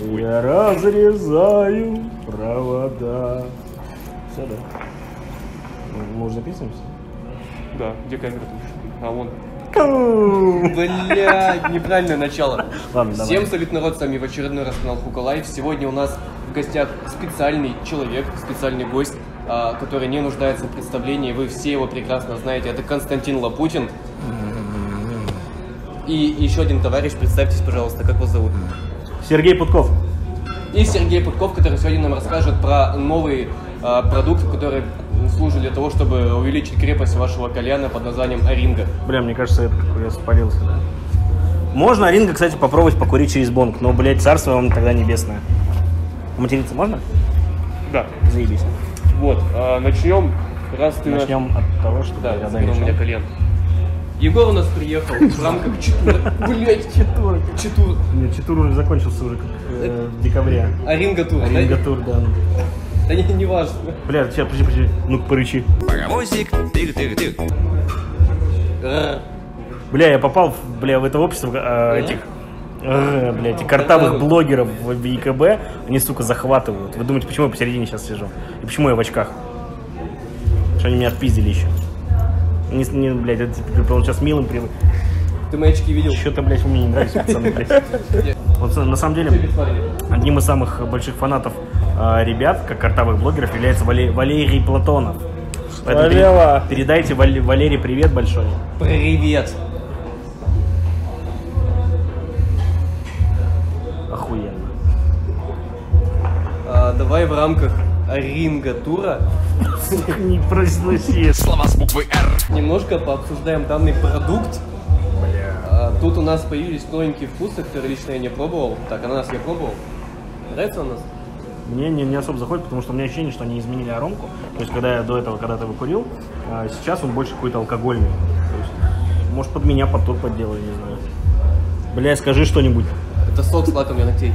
Я разрезаю провода. Все, да? Ну, Мы уже записываемся? Да, где камера? А вон. Ку! Бля, неправильное начало. Ладно, давай. Всем салют, народ, с вами в очередной раз канал Hookah Life. Сегодня у нас в гостях специальный человек, специальный гость, а, который не нуждается в представлении. Вы все его прекрасно знаете. Это Константин Лапутин. И еще один товарищ, представьтесь, пожалуйста, как вас зовут? Сергей Путков. И Сергей Путков, который сегодня нам расскажет про новые а, продукты, которые служат для того, чтобы увеличить крепость вашего кальяна под названием Оринга. Бля, мне кажется, это какой я спалился, да? Можно Оринга, кстати, попробовать покурить через бонг, но, блядь, царство вам тогда небесное. Материться можно? Да. Заебись. Вот, а, начнем. Раз ты наш- Начнем от того, что Да, я у меня колен. Егор у нас приехал в рамках читура. Блять, Читур. читур. Нет, Читур уже закончился уже как, э, в декабре. Оринга тур. Оринга Да, тур, да. да не, не важно. Бля, сейчас, подожди, подожди. Ну-ка, порычи. Паровозик, тыр-тыр-тыр. Р. Бля, я попал, в, бля, в это общество э, этих, э, бля, этих картавых блогеров в ИКБ. Они, сука, захватывают. Вы думаете, почему я посередине сейчас сижу? И почему я в очках? Что они меня отпиздили еще? Не, не, блядь, это, типа, он сейчас милым привык. Ты мои очки видел? Что-то, блядь, мне не нравится, пацаны, блядь. Вот, на самом деле, одним из самых больших фанатов э, ребят, как картавых блогеров, является Вале- Валерий Платонов. Поэтому пере- передайте Вале- Валерий привет большой. Привет. Охуенно. А, давай в рамках Оринга тура Не произноси. Слова с буквы «Р». немножко пообсуждаем данный продукт. Бля. А, тут у нас появились новенькие вкусы, которые лично я не пробовал. Так, ананас я пробовал. Нравится у нас? Мне не, не особо заходит, потому что у меня ощущение, что они изменили аромку. То есть, когда я до этого когда-то его курил, а сейчас он больше какой-то алкогольный. То есть, может, под меня под тот подделали, не знаю. Бля, скажи что-нибудь. Это сок с лаком для ногтей.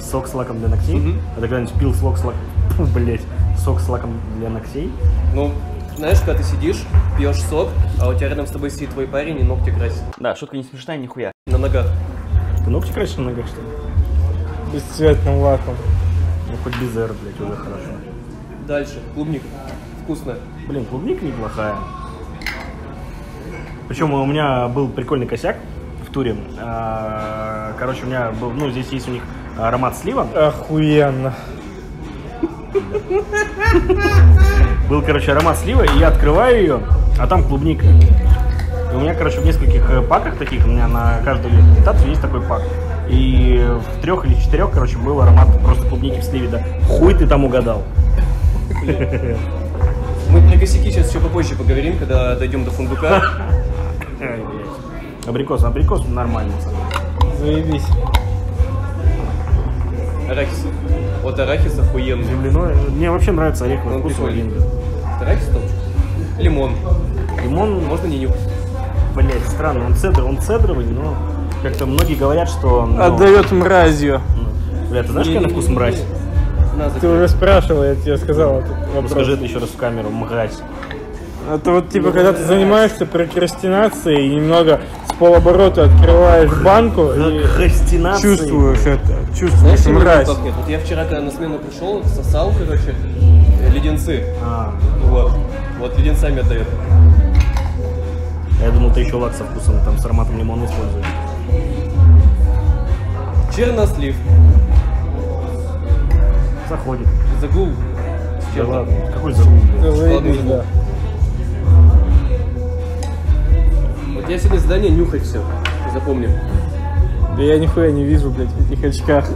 Сок с лаком для ногтей? А ты когда-нибудь пил сок с лаком... Фу, блядь. Сок с лаком для ногтей? Ну, знаешь, когда ты сидишь, пьешь сок, а у тебя рядом с тобой сидит твой парень и ногти красит. Да, шутка не смешная, нихуя. На ногах. Ты ногти красишь на ногах, что ли? Бесцветным лаком. Ну, хоть без R, блядь, уже хорошо. Дальше. Клубник. Вкусно. Блин, клубника неплохая. Причем у меня был прикольный косяк в туре. А, Короче, у меня был, ну, здесь есть у них аромат слива. Охуенно. Был, короче, аромат слива, и я открываю ее, а там клубника. И у меня, короче, в нескольких э, паках таких, у меня на каждую имитацию есть такой пак. И в трех или четырех, короче, был аромат просто клубники в сливе, да. Хуй ты там угадал. Мы про косяки сейчас еще попозже поговорим, когда дойдем до фундука. Абрикос, абрикос нормальный. Заебись. Арахис. Вот арахис охуенный. Земляной. Мне вообще нравится ореховый Он вкус прикольный. Арахис топчик. Лимон. Лимон, Можно не нюхать. блядь, странно, он цедр, он цедровый, но как-то многие говорят, что... ну, Отдает мразью. ну, Бля, ты знаешь, какой на вкус мразь? На, Ты уже спрашивал, я тебе сказал этот вопрос. скажи это еще раз в камеру, мразь. Это вот типа, когда ты занимаешься прокрастинацией и немного с полоборота открываешь банку и чувствуешь это, Знаешь, чувствуешь чем мразь. Вот я вчера, когда на смену пришел, сосал, короче, э, леденцы. А, Вот. Вот леденцами отдает. я думал, ты еще лак со вкусом, там с ароматом лимона используешь. Чернослив. Заходит. Загул. Да ладно, какой загул, да. Я сегодня задание нюхать все. Запомни. Да я нихуя не вижу, блядь, в этих очках.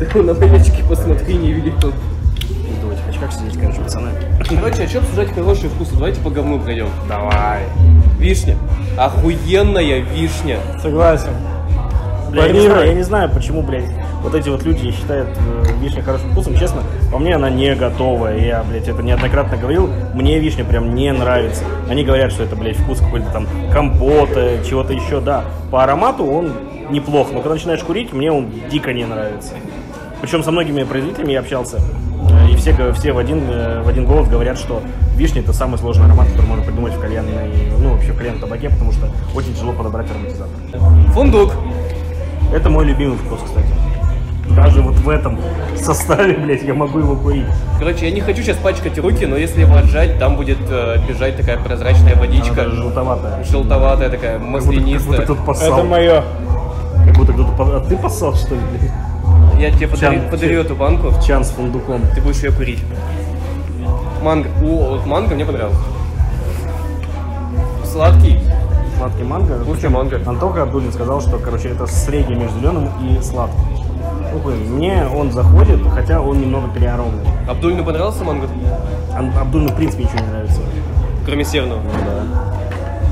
Ты на мои очки посмотри, не видел. Буду в этих очках сидеть, короче, пацаны. Короче, а что обсуждать хорошие вкусы? Давайте по говну пройдем. Давай. Вишня. Охуенная вишня. Согласен. Бля, я, не знаю, я не знаю, почему, блядь, вот эти вот люди считают э, вишню хорошим вкусом. Честно, по мне она не готовая. Я, блядь, это неоднократно говорил. Мне вишня прям не нравится. Они говорят, что это, блядь, вкус какой-то там компота, чего-то еще. Да, по аромату он неплох, но когда начинаешь курить, мне он дико не нравится. Причем со многими производителями я общался, э, и все, все в, один, э, в один голос говорят, что вишня это самый сложный аромат, который можно придумать в кальянной, ну вообще в кальянном табаке, потому что очень тяжело подобрать ароматизатор. Фундук. Это мой любимый вкус, кстати. Даже вот в этом составе, блядь, я могу его курить. Короче, я не хочу сейчас пачкать руки, но если его отжать, там будет э, бежать такая прозрачная водичка. Она желтоватая. Желтоватая такая, Как будто, как будто маслянистая. Это мое. Как будто кто-то по- А ты поссал, что ли, блядь? Я тебе подарю, Чан- подарю эту банку, Чан с фундуком. ты будешь ее курить. Манго. О, вот манго мне понравился. Сладкий. Сладкий манго. Вкусный манго. Антоха Абдулин сказал, что, короче, это средний между зеленым и сладким. Ну, блин, мне он заходит, хотя он немного переаромный. Абдульну понравился манго? Ан- Абдулину, в принципе, ничего не нравится. Кроме серного.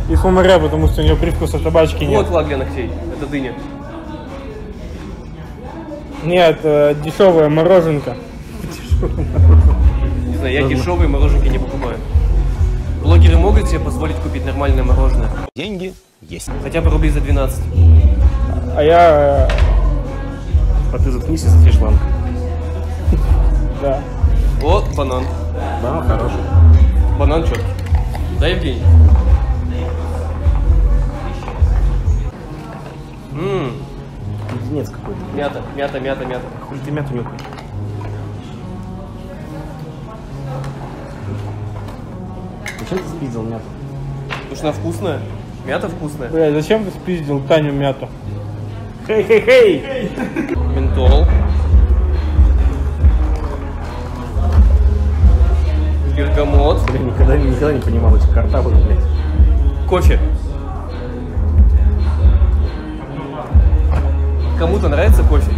И фумаря, потому что у него привкуса табачки нет. Вот лак для ногтей. Это дыня. Нет, э, дешевая мороженка. Не знаю, я дешевые мороженки не покупаю. Блогеры могут себе позволить купить нормальное мороженое. Деньги есть. Хотя бы рублей за 12. А я, э, А ты заткнись и затри шланг. да. О, банан. Да, хороший. Банан четкий. Да, Евгений? Ммм, Леденец какой-то. мята, мята, мята, мята. Хуй ты мяту нюхаешь. Зачем ты спиздил мяту? Потому что она вкусная. Мята вкусная. Бля, зачем ты спиздил Таню мяту? Хей-хей-хей! Ментол. Бергамот. Блин, никогда, никогда не понимал этих картавых, блядь. Кофе. Кому-то нравится кофе?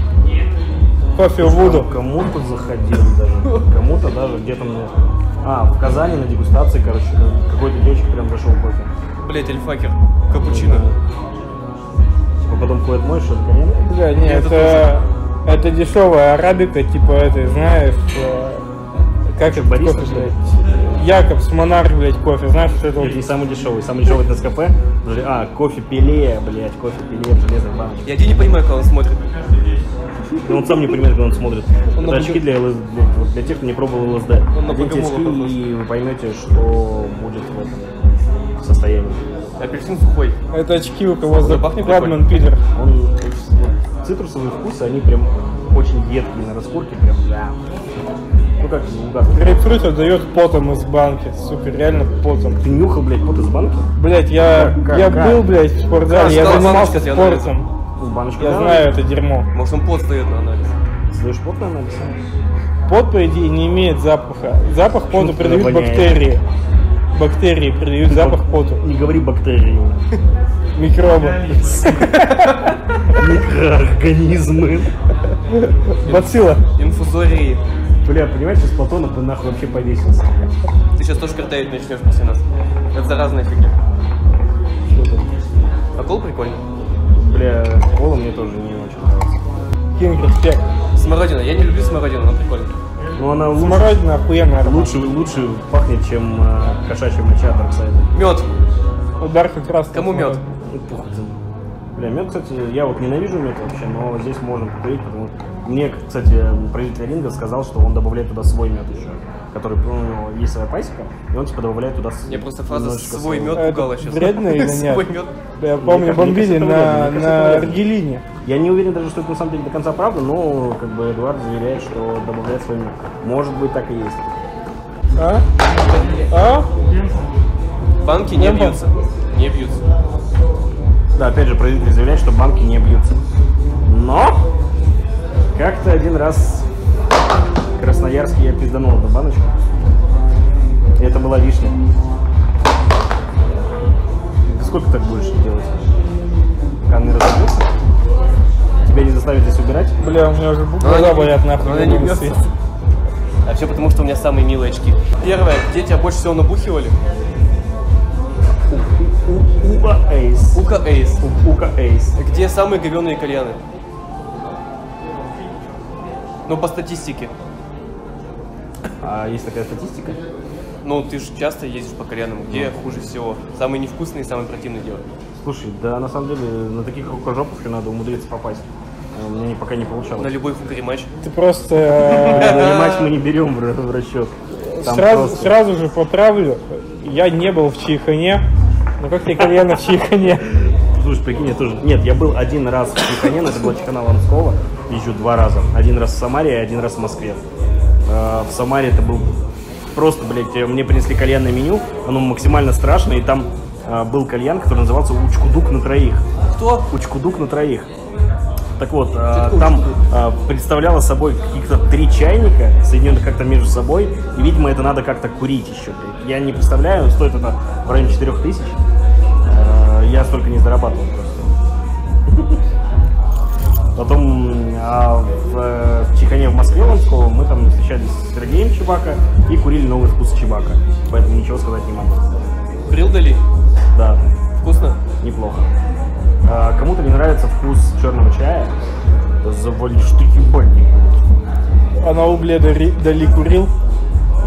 Кофе Вуду. Кому-то заходил даже. Кому-то даже где-то мне... А, в Казани на дегустации, короче, какой-то девочке прям зашел кофе. Блять, альфакер. Капучино. Типа потом ходит мой, что-то коленка. Бля, не, Это это, это дешевая арабика, типа этой, знаешь, как это Бариста, кофе, блядь? Якобс Монарх, блядь, кофе, знаешь, что это? Это не самый дешевый. Самый дешевый это СКП. А, кофе пиле, блядь, кофе пиле в железной баночке. Я один не понимаю, как он смотрит. Но он сам не понимает, когда он смотрит. Он это очки для, ЛС для, тех, кто не пробовал ЛСД. Он на очки, и вы поймете, что будет в этом состоянии. Апельсин сухой. Это очки у кого Да, пахнет закладмен пидор. Он, цитрусовые вкусы, они прям очень едкие на раскурке, прям, да. Ну как, угад. Грейпфрут отдает потом из банки, сука, реально потом. Ты нюхал, блядь, пот из банки? Блять, я, Как- я как? был, блядь, в спортзале, я занимался баночка спортом. Ну, баночку Я да, знаю это дерьмо. Может, он пот сдает на анализ. Сдаешь пот на анализ? Пот, по идее, не имеет запаха. Запах поту придают воняет? бактерии. Бактерии придают запах поту. Не говори бактерии. Микробы. Микроорганизмы. Бацилла. Инфузории. Бля, понимаешь, из Платона бы нахуй вообще повесился. Ты сейчас тоже картавить начнешь после нас. Это заразная фигня. А кол прикольный. Бля, кола мне тоже не очень нравится. Кинг респект. Смородина. Я не люблю смородину, но прикольно. Но она лучше, Смородина охуенная. аромат. лучше, лучше пахнет, чем э, кошачья моча Дарксайда. Мед. Удар как раз. Кому мед? Ну. Бля, мед, кстати, я вот ненавижу мед вообще, но здесь можно покурить, потому мне, кстати, правитель ринга сказал, что он добавляет туда свой мед еще, который, ну, у него есть своя пасека, и он типа добавляет туда Мне просто фраза «свой мед» пугала сейчас. вредно или нет? Свой мед. Я помню, бомбили на, на. Аргелине. Я не уверен даже, что это на самом деле до конца правда, но как бы Эдуард заверяет, что добавляет свой мед. Может быть, так и есть. А? А? Банки не бьются. Не бьются. Да, опять же, правитель заявляет, что банки не бьются. Но как-то один раз в Красноярске я пизданул одну баночку. И это была вишня. Ты сколько так будешь делать? Камни разобьются? Тебя не заставят здесь убирать? Бля, у меня уже глаза не- болят нахуй. она не бьется. А все потому, что у меня самые милые очки. Первое, где тебя больше всего набухивали? Ука Эйс. Ука Эйс. Ука Эйс. Где самые говеные кальяны? Ну, по статистике. А есть такая статистика? Ну, ты же часто ездишь по кальянам. Где хуже всего? Самые невкусные и самые противные делают. Слушай, да на самом деле на таких рукожопах надо умудриться попасть. А У меня пока не получалось. На любой хукари-матч. Ты просто... э, На матч мы не берем в, расчет. Сразу, же поправлю, я не был в Чайхане, но как я кальяна в Чайхане? Слушай, прикинь, я тоже... Нет, я был один раз в Чехане, но это была Чехана Ланского. Езжу два раза. Один раз в Самаре и один раз в Москве. Э, В Самаре это был просто, блядь, э, мне принесли кальянное меню, оно максимально страшное, и там э, был кальян, который назывался Учкудук на троих. Кто? Учкудук на троих. Так вот, э, там э, представляло собой каких-то три чайника, соединенных как-то между собой, и, видимо, это надо как-то курить еще. Я не представляю, стоит это в районе 4000. Э, я столько не зарабатывал просто. Потом а в, э, в Чехане в Москве Ланского мы там встречались с Сергеем Чебака и курили новый вкус Чебака. Поэтому ничего сказать не могу. Брил Дали. Да, Вкусно? неплохо. А, кому-то не нравится вкус черного чая. Да завалишь ты ебальник. А на угле Дали, Дали курил.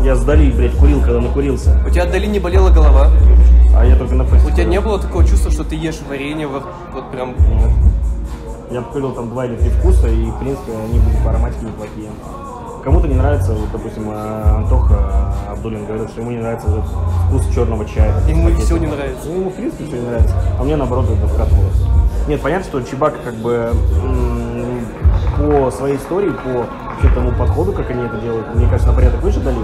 Я сдали, блядь, курил, когда накурился. У тебя от Дали не болела голова? А я только на У тебя не было такого чувства, что ты ешь варенье, вот, вот прям... Нет. Я покурил там два или три вкуса, и, в принципе, они были по ароматике неплохие. Кому-то не нравится, вот, допустим, э, Антоха Абдулин говорил, что ему не нравится вот вкус черного чая. Ему Пакетика. всё не нравится. Ну, ему, в принципе, все не нравится. А мне, наоборот, это вкатывалось. Нет, понятно, что Чебак как бы по своей истории, по вообще тому подходу, как они это делают, мне кажется, на порядок выше дали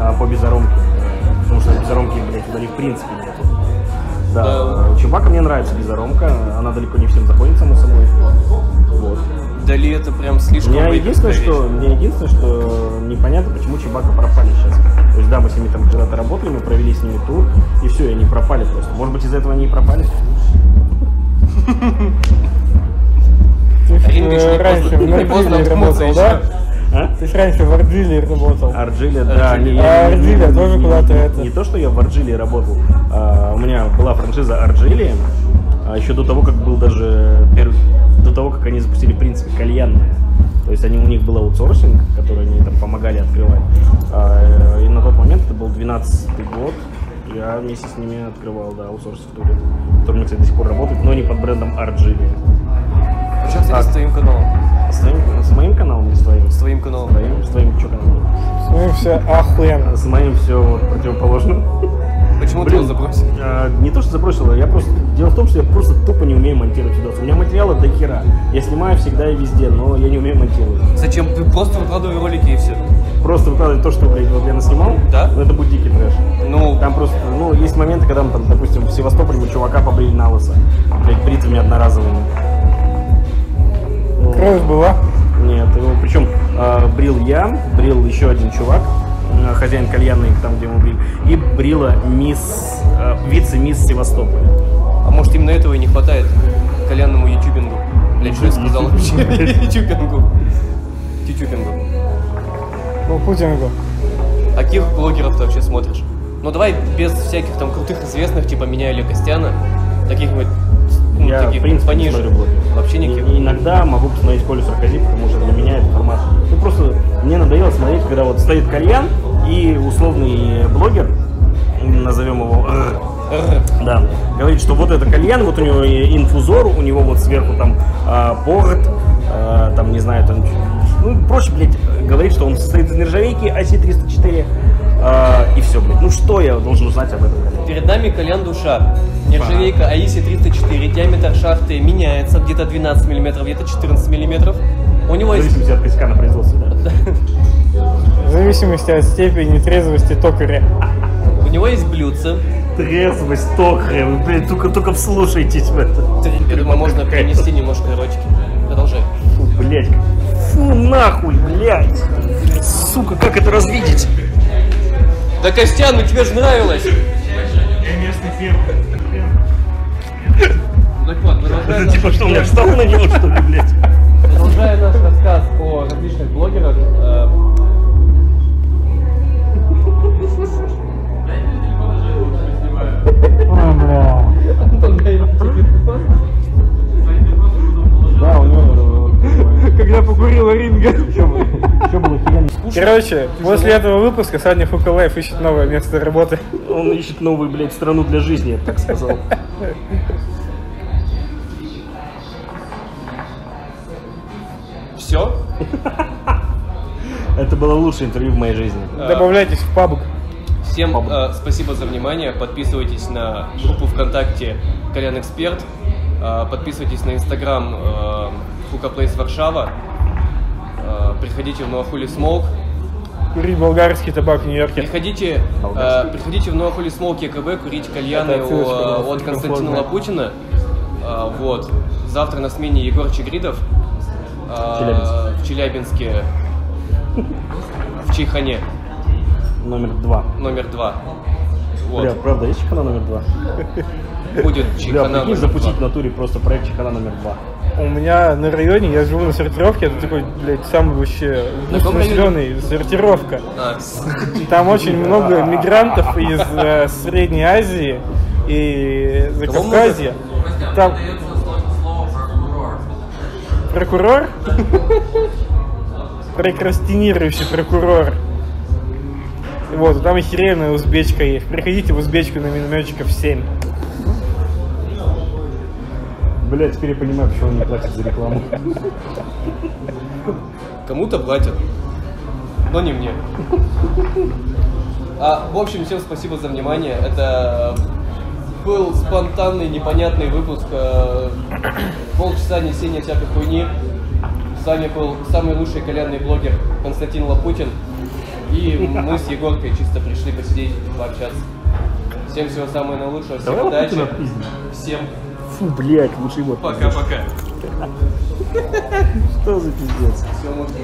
а, по безоромке. Потому что безоромки, блядь, удали в принципе нету. Да, Да. Чебака мне нравится безоромка, она далеко не всем заходит, само собой. Вот. Дали это прям слишком... Мне единственное, что, мне единственное, что непонятно, почему Чебака пропали сейчас. То есть, да, мы с ними там когда-то работали, мы провели с ними тур, и все, и они пропали просто. Может быть, из-за этого они и пропали? Раньше не поздно да? А? Ты ж раньше в Арджиле работал. Арджиле, да. Арджиле. не- А Арджиле не- тоже не- куда-то не- это. Не то, что я в Арджиле работал. а, у меня была франшиза Арджиле, а еще до того, как был даже первый, до того, как они запустили в принципе кальянные. То есть они, у них был аутсорсинг, который они там помогали открывать. А, и на тот момент, это был 12 год, я вместе с ними открывал, да, аутсорсинг, который, который у меня, кстати, до сих пор работает, но не под брендом Арджиле. Причем, кстати, А. с твоим каналом. С, твоим, с моим каналом или с твоим? С твоим каналом. С твоим, с твоим что каналом? Ну и все охуенно. С моим все противоположно. Почему ты Блин, его забросил? а, не то, что забросил, я просто... Дело в том, что я просто тупо не умею монтировать видосы. У меня материала до хера. Я снимаю всегда и везде, но я не умею монтировать. Зачем? Ты просто выкладывай ролики и все. Просто выкладывать то, что, блядь, вот я наснимал, Да? ну, это будет дикий трэш. Ну, Там просто, ну, есть моменты, когда мы там, допустим, в Севастополе мы чувака побрили на лысо. Блядь, бритвами одноразовыми. Ну, Кровь была. Нет, его причем э, брил я, брил еще один чувак, э, хозяин кальянной, там, где мы брили, и брила мисс, э, вице-мисс Севастополя. а может именно этого и не хватает кальянному ютубингу? Блять, что я сказал вообще? Ютубингу. Ютубингу. Ну, Путингу. А каких блогеров ты вообще смотришь? Ну давай без всяких там крутых известных, типа меня или Костяна. Таких вот, ну, Я, таких в принципе, не пониже. смотрю блогеров. Вообще никаких. и иногда могу посмотреть Колю Саркози, потому что для меня это формат. Ну просто мне надоело смотреть, когда вот стоит кальян и условный блогер, назовем его да, говорит, что вот это кальян, вот у него инфузор, у него вот сверху там а, порт, а, там не знаю, там, ну проще, блядь, говорит, что он состоит из нержавейки АСИ-304, а, и все, блядь. Ну что я должен узнать об этом? Перед нами кальян душа. Нержавейка АИСи 304, диаметр шахты меняется где-то 12 мм, где-то 14 мм. У него В есть... зависимости от косяка на производстве, да? В зависимости от степени трезвости токаря. У него есть блюдце. Трезвость, токаря, вы, блядь, только, только вслушайтесь в это. Я думаю, можно принести немножко рочки. Продолжай. Фу, блядь. Фу, нахуй, блядь. Сука, как это развидеть? Да, Костян, ну тебе же нравилось! Я местный фермер. Это типа что, у меня встал на него, что ли, блядь? продолжая наш рассказ о различных блогерах, э. Антон дает Когда покурила ринга. Короче, после этого выпуска Саня Фукалаев ищет новое место работы. Он ищет новую, блядь, страну для жизни, я бы так сказал. Все? Это было лучшее интервью в моей жизни. Добавляйтесь в PUBG. Всем э, спасибо за внимание. Подписывайтесь на группу ВКонтакте Кальян Эксперт. Э, подписывайтесь на Инстаграм Hookah Place Варшава. Э, приходите в Nuahule Smoke. Курить болгарский табак в Нью-Йорке. Приходите, э, приходите в Nuahule Smoke ЕКБ курить кальяны у, э, от Константина. Лапутина. Э, вот. Завтра на смене Егор Чигридов. э, в Челябинске. В Чайхане. Номер два. Номер два. Вот. Бля, правда, есть чехана номер два? Будет Чайхана номер запустить в натуре просто проект чехана номер два. У меня на районе, я живу на сортировке, это такой, блядь, самый вообще населенный сортировка. Там очень много мигрантов из э, Средней Азии и Закавказья. Там прокурор, прокрастинирующий прокурор. Вот, там охеренная узбечка есть. Приходите в узбечку на минометчиков 7. Бля, теперь я понимаю, почему он не платит за рекламу. Кому-то платят, но не мне. А, в общем, всем спасибо за внимание. Это был спонтанный, непонятный выпуск. э, Полчаса несения всякой хуйни. С вами был самый лучший кальянный блогер Константин Лапутин. И мы с Егоркой чисто пришли посидеть, пообщаться. Всем всего самого наилучшего, всем Давай удачи. Всем Фу, блядь, лучше его. пока-пока. Что за пиздец? Все, можно.